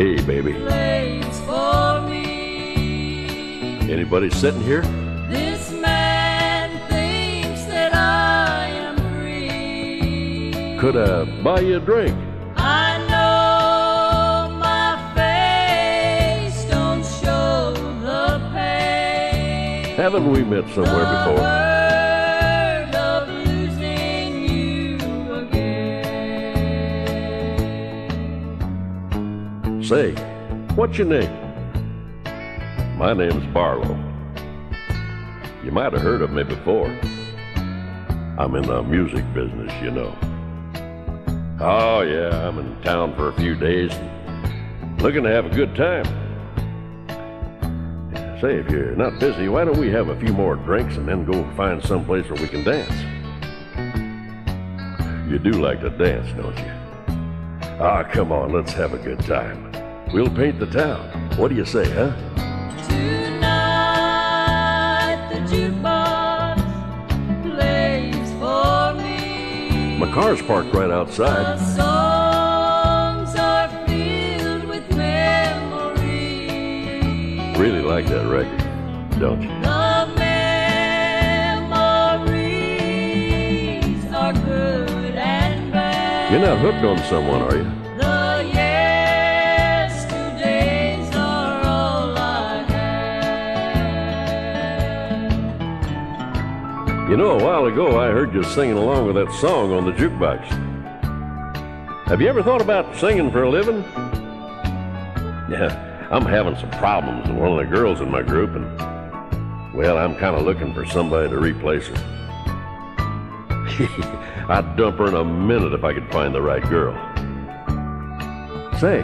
Hey, baby. plays for me. Anybody sitting here? This man thinks that I am free. Could I buy you a drink? I know my face don't show the pain. Haven't we met somewhere before? Say, what's your name? My name's Barlow. You might have heard of me before. I'm in the music business, you know. Oh, yeah, I'm in town for a few days. Looking to have a good time. Say, if you're not busy, why don't we have a few more drinks and then go find some place where we can dance? You do like to dance, don't you? Ah, come on, let's have a good time. We'll paint the town. What do you say, huh? Tonight the jukebox plays for me. My car's parked right The outside. songs are filled with memories. Really like that record, don't you? The memories are good and bad. You're not hooked on someone, are you? You know, a while ago I heard you singing along with that song on the jukebox. Have you ever thought about singing for a living? Yeah, I'm having some problems with one of the girls in my group, and well, I'm kind of looking for somebody to replace her. I'd dump her in a minute if I could find the right girl. Say,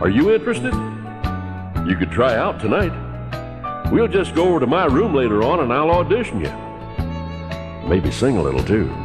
are you interested? You could try out tonight. We'll just go over to my room later on and I'll audition you. Maybe sing a little too.